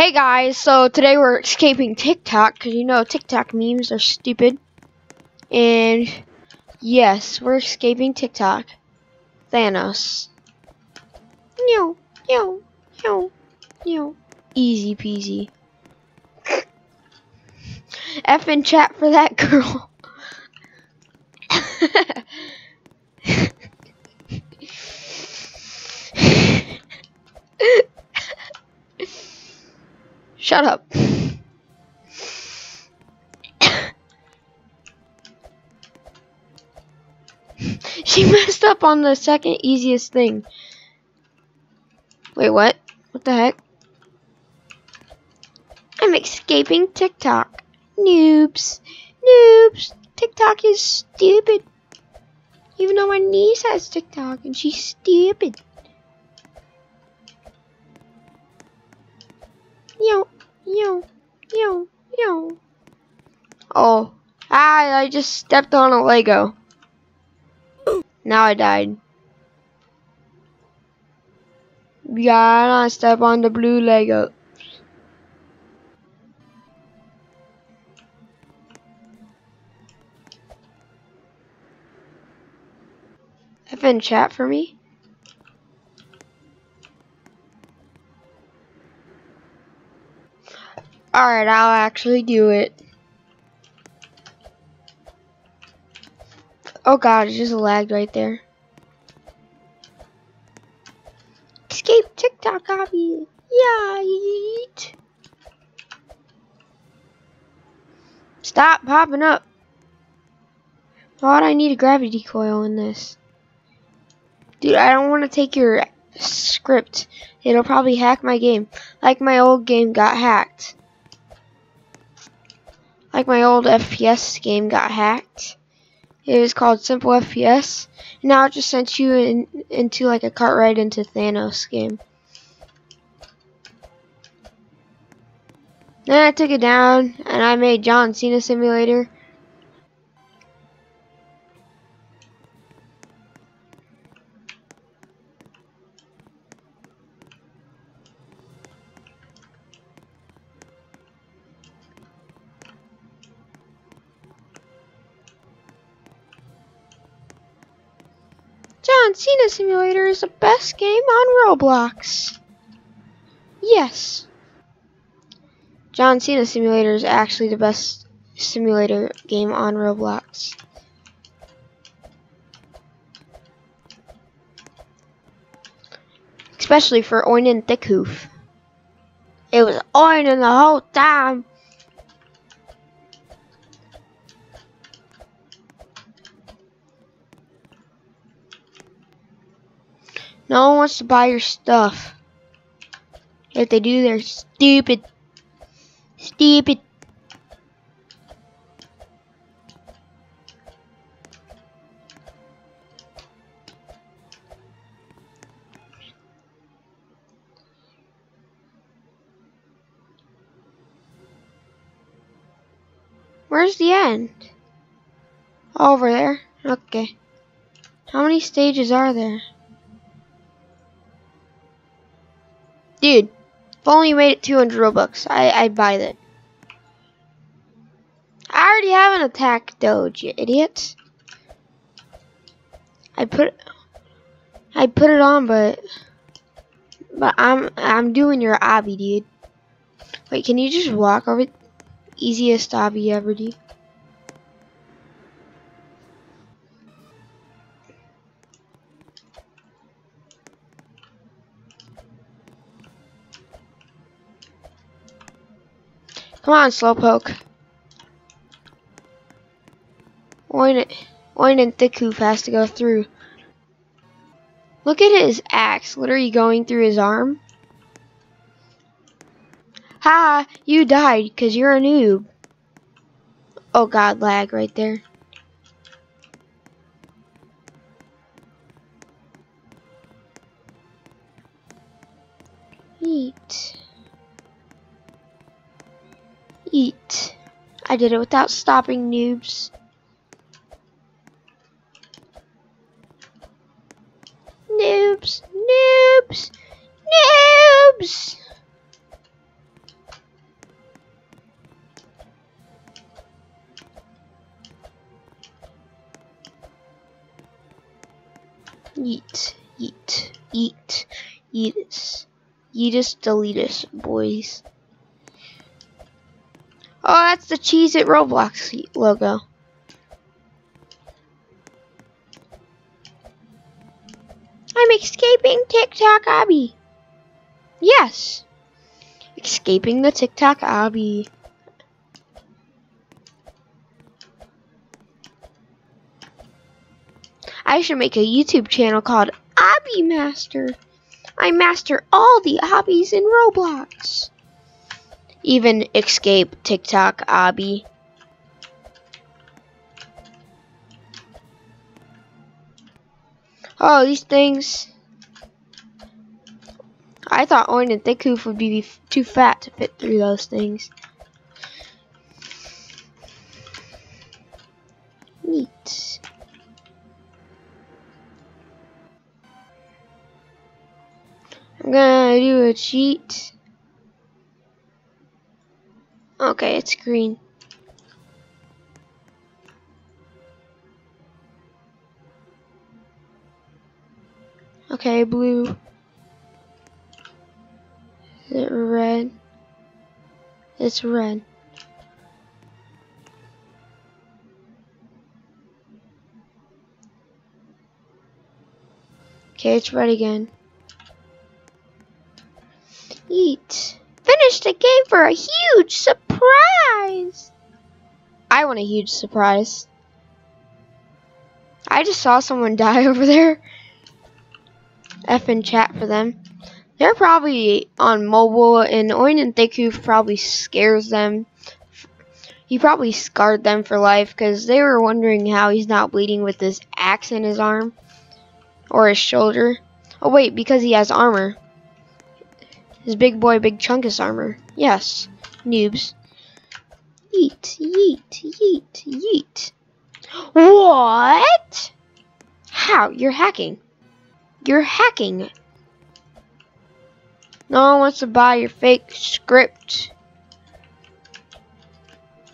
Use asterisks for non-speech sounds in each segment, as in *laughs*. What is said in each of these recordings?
Hey guys, so today we're escaping TikTok because you know TikTok memes are stupid. And yes, we're escaping TikTok. Thanos. No, no, no, no. Easy peasy. *laughs* F in chat for that *laughs* girl. *laughs* Shut up. she *laughs* messed up on the second easiest thing. Wait, what? What the heck? I'm escaping TikTok. Noobs. Noobs. TikTok is stupid. Even though my niece has TikTok and she's stupid. Yo, yo, yo, yo. Oh, ah, I just stepped on a Lego. Now I died. Yeah, I step on the blue Lego. F in chat for me. Alright, I'll actually do it. Oh god, it just lagged right there. Escape TikTok copy. Yeah. Stop popping up. Why would I need a gravity coil in this? Dude, I don't want to take your script. It'll probably hack my game. Like my old game got hacked. Like my old FPS game got hacked. It was called Simple FPS. Now it just sent you in, into like a cart ride into Thanos game. Then I took it down and I made John Cena Simulator. John Cena Simulator is the best game on Roblox. Yes. John Cena Simulator is actually the best simulator game on Roblox. Especially for Oinan Thickhoof. It was Oinan the whole time. No one wants to buy your stuff. If they do, they're stupid. Stupid. Where's the end? Over there. Okay. How many stages are there? Dude, if only you made it 200 Robux, I, I'd buy that. I already have an attack doge, you idiot. I put I put it on, but but I'm I'm doing your obby, dude. Wait, can you just walk over? Easiest obby ever, dude. Come on, Slowpoke. Oinan Thickhoof has to go through. Look at his axe literally going through his arm. Ha! You died because you're a noob. Oh god, lag right there. did it without stopping noobs. Noobs, noobs, noobs! Yeet, yeet, yeet, yeetus, yeetus, deletus, boys. Oh, that's the Cheese It Roblox logo. I'm escaping TikTok Obby. Yes. Escaping the TikTok Obby. I should make a YouTube channel called Obby Master. I master all the obbies in Roblox. Even escape TikTok Obby. Oh, these things. I thought Oinan Thickhoof would be too fat to fit through those things. Neat. I'm gonna do a cheat. Okay, it's green. Okay, blue. Is it red? It's red. Okay, it's red again. Eat. Finished the game for a huge surprise! I want a huge surprise. I just saw someone *laughs* die over there. F in chat for them. They're probably on mobile, and Oinan Thickhoof probably scares them. He probably scarred them for life because they were wondering how he's not bleeding with this axe in his arm or his shoulder. Oh, wait, because he has armor. His big boy, big chunkus armor. Yes, noobs. Yeet, yeet, yeet, yeet. What? How? You're hacking. You're hacking. No one wants to buy your fake script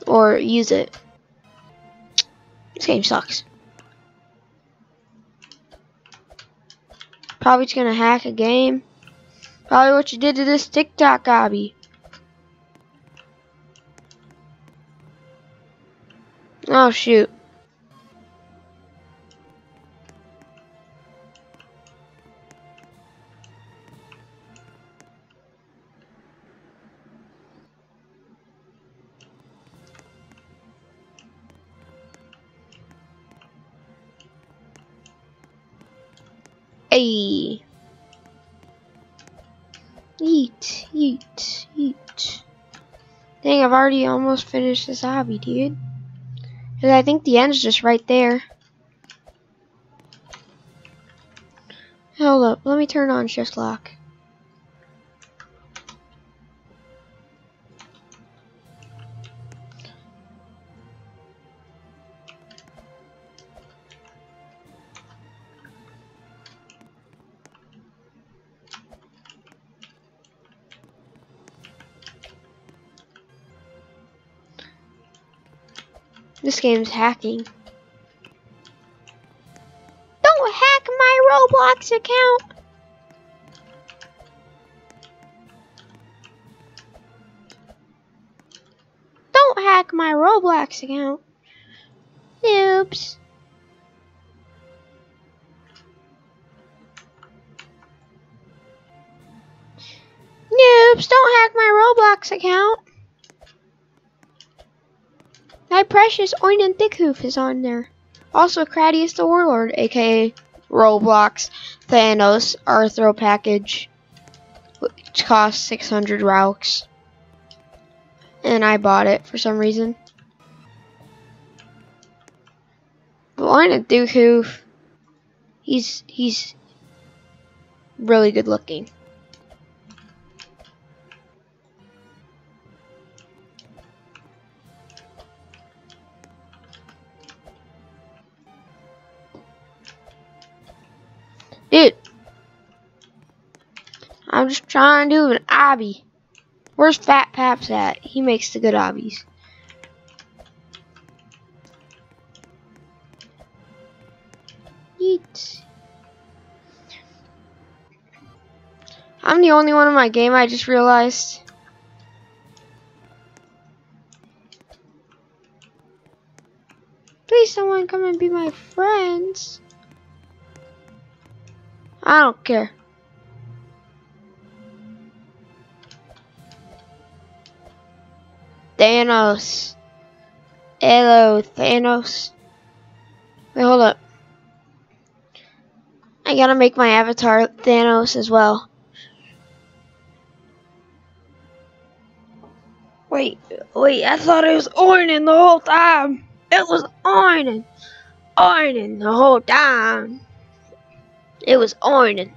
or use it. This game sucks. Probably just gonna hack a game. Probably what you did to this TikTok obby. Oh shoot. Hey. Eat, eat, eat. Dang, I've already almost finished this obby, dude. Cause I think the end's just right there. Hold up, let me turn on shift lock. This game's hacking. Don't hack my Roblox account! Don't hack my Roblox account. Oops. Noobs, don't hack my Roblox account. My precious Oin Thickhoof is on there. Also, Cradius the Warlord, aka Roblox Thanos Arthro package, which costs 600 Robux. And I bought it for some reason. But Oin Thickhoof, he's, he's really good looking. I'm just trying to do an obby. Where's Fat Paps at? He makes the good obbies. Eat. I'm the only one in my game, I just realized. Please someone come and be my friends. I don't care. Thanos. Hello, Thanos. Wait, hold up. I gotta make my avatar Thanos as well. Wait, wait, I thought it was Ornan the whole time. It was Ornan. Ornan the whole time. It was Ornan.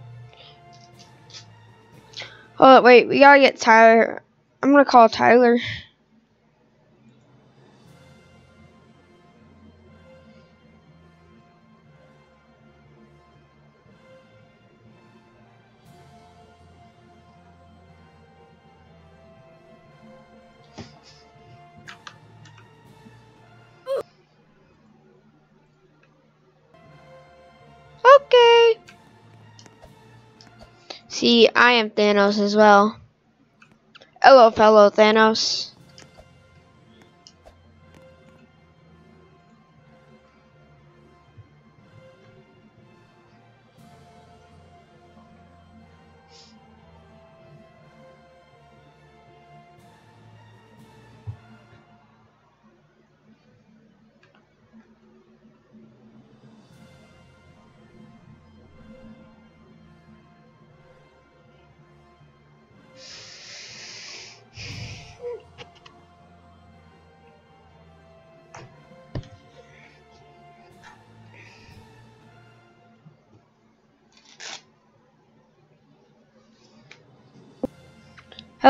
Hold up, wait, we gotta get Tyler. I'm gonna call Tyler. I am Thanos as well. Hello, fellow Thanos.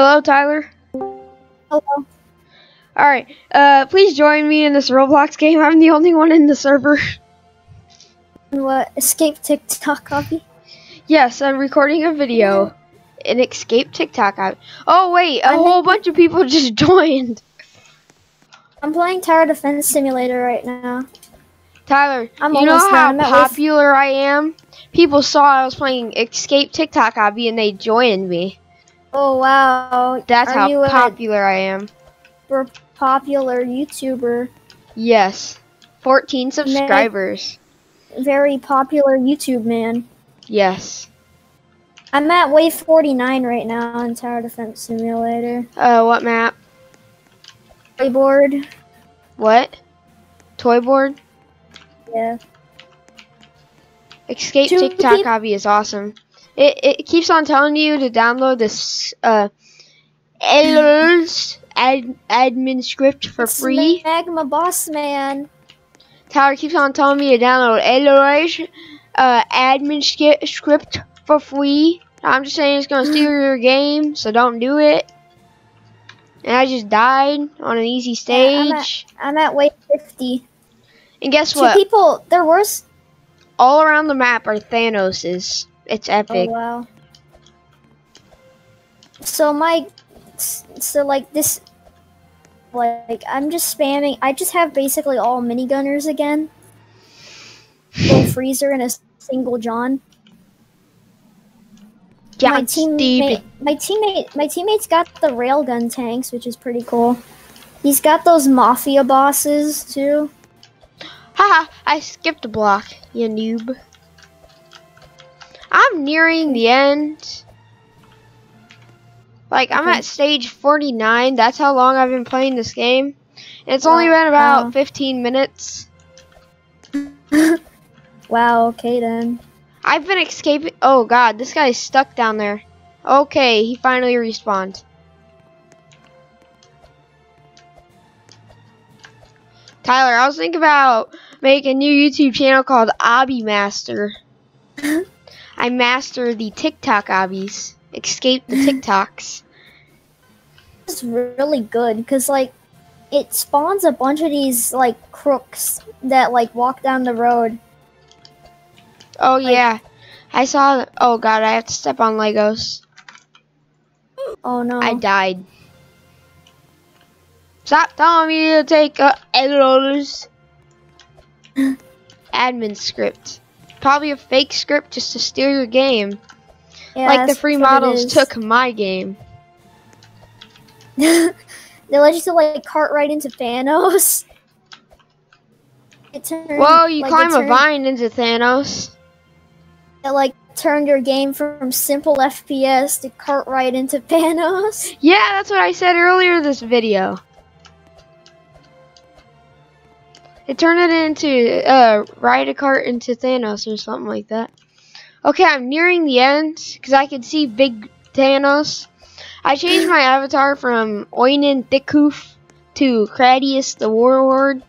Hello, Tyler. Hello. Alright, uh, please join me in this Roblox game. I'm the only one in the server. What? Escape TikTok copy? Yes, I'm recording a video. An escape TikTok app. Oh, wait, a I whole bunch of people *laughs* just joined. I'm playing Tower Defense Simulator right now. Tyler, I'm you know how done. I'm at least- popular I am? People saw I was playing Escape TikTok Obby and they joined me. Oh wow. That's Are how popular I am. super popular YouTuber? Yes. 14 subscribers. Very popular YouTube man. Yes. I'm at wave 49 right now in Tower Defense Simulator. Uh, what map? Toy Board. What? Toy board? Yeah. Escape Two TikTok Obby is awesome. It, it keeps on telling you to download this uh, Eller's ad, admin script for It's free. Magma Boss Man. Tyler keeps on telling me to download Eller's uh, admin script for free. I'm just saying it's gonna steal your game, so don't do it. And I just died on an easy Yeah, I'm at- stage. I'm at wave 50. and guess Two what? people. There was. All around the map are Thanos's. It's Oh epic. wow. So my, so like this, like I'm just spamming. I just have basically all minigunners again. Full *sighs* freezer and a single John. Yeah, my teammate, my teammate, my teammate's got the railgun tanks, which is pretty cool. He's got those mafia bosses too. Haha, I skipped a block, you noob. I'm nearing the end. Like, I'm at stage 49. That's how long I've been playing this game. And it's only been about 15 minutes. *laughs* Wow. Okay then. I've been escaping. Oh god, this guy's stuck down there. Okay, he finally respawned. Tyler, I was thinking about making a new YouTube channel called Obby Master. *laughs* I master the TikTok obbies. Escape the TikToks. *laughs* It's really good because like it spawns a bunch of these like crooks that like walk down the road. Oh yeah, I saw. Oh god, I have to step on Legos. Oh no. I died. Stop telling me to take uh, errors. *laughs* Admin script. Probably a fake script just to steal your game. Yeah, like the free models took my game. *laughs* they let you to like cart right into Thanos. It turned, Whoa, you like, climb a vine into Thanos. It like turned your game from simple FPS to cart right into Thanos. Yeah, that's what I said earlier this video. It turned it into uh ride a cart into Thanos or something like that. Okay, I'm nearing the end because I can see big Thanos. I changed my avatar from Oinan Thickhoof to Cradius the Warlord,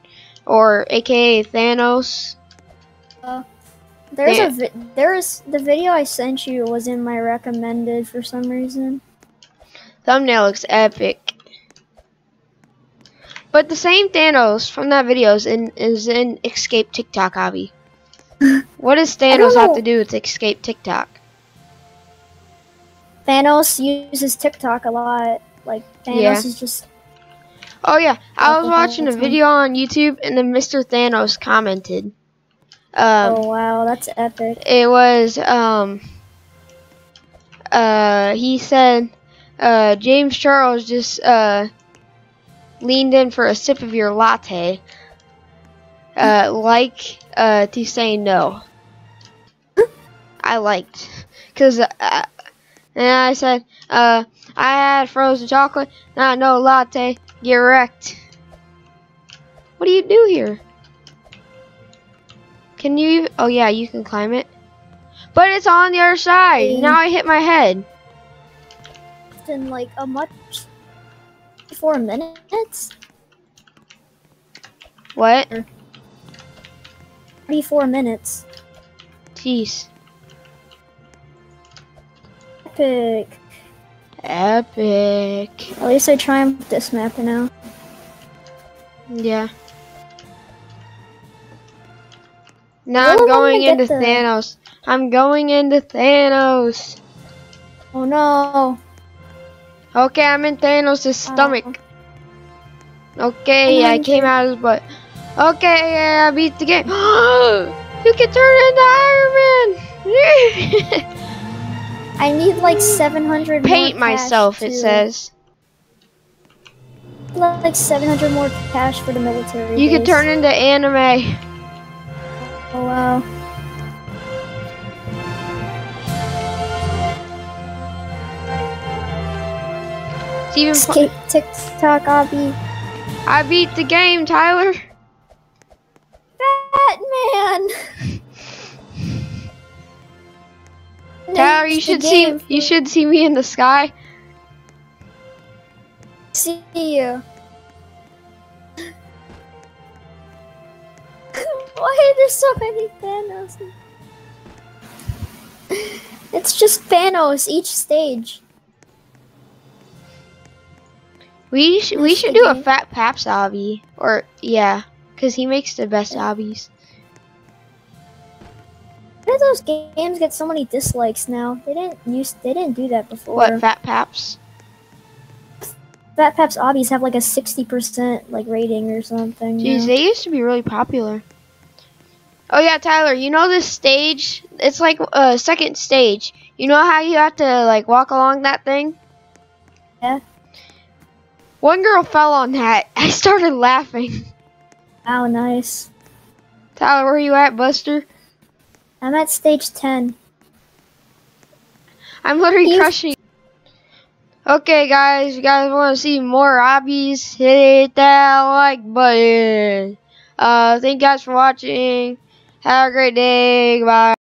or aka Thanos. There's Yeah. a vi- there's the video I sent you was in my recommended for some reason. Thumbnail looks epic. But the same Thanos from that video is in, is in Escape TikTok obby. *laughs* what does Thanos have to do with Escape TikTok? Thanos uses TikTok a lot. Like Thanos Yeah. is just Oh yeah, I was watching a video on YouTube and then Mr. Thanos commented. Um, oh wow, that's epic. it was um uh he said uh James Charles just uh leaned in for a sip of your latte uh like uh to say no I liked cuz uh, and I said uh I had frozen chocolate not no latte get wrecked what do you do here can you oh yeah you can climb it but it's on the other side. Mm. Now I hit my head. It's In like a much four minutes. What? Forty four minutes. Jeez. Epic. Epic. At least I triumphed this map now. Yeah. Now I'm going into the- Thanos. I'm going into Thanos. Oh no. Okay, I'm in Thanos' stomach. Ah, okay, I'm I came out of his butt. Okay, yeah, I beat the game. *gasps* you can turn into Iron Man. *laughs* I need like seven hundred. Paint myself, it says. Like seven hundred more cash for the military. You can turn into anime. Oh wow. It's even fu- TikTok obby. I beat the game, Tyler. Batman. *laughs* Tyler, you should see you should see me in the sky. see you. *laughs* Why are there so many Thanos? *laughs* It's just Thanos each stage. We sh- we should do a. Fat Paps obby, or yeah, cause he makes the best obbies. Why do those games get so many dislikes now? They didn't use. They didn't do that before. What Fat Paps? Fat Paps obbies have like a sixty percent like rating or something. Jeez, now. they used to be really popular. Oh yeah, Tyler, you know this stage? It's like a second stage. You know how you have to like walk along that thing? Yeah. One girl fell on that. *laughs* I started laughing. Wow, nice. Tyler, where are you at, Buster? I'm at stage ten. I'm literally He's- crushing. Okay, guys, you guys want to see more obbies? Hit that like button. Uh, thank you guys for watching. Have a great day. Bye.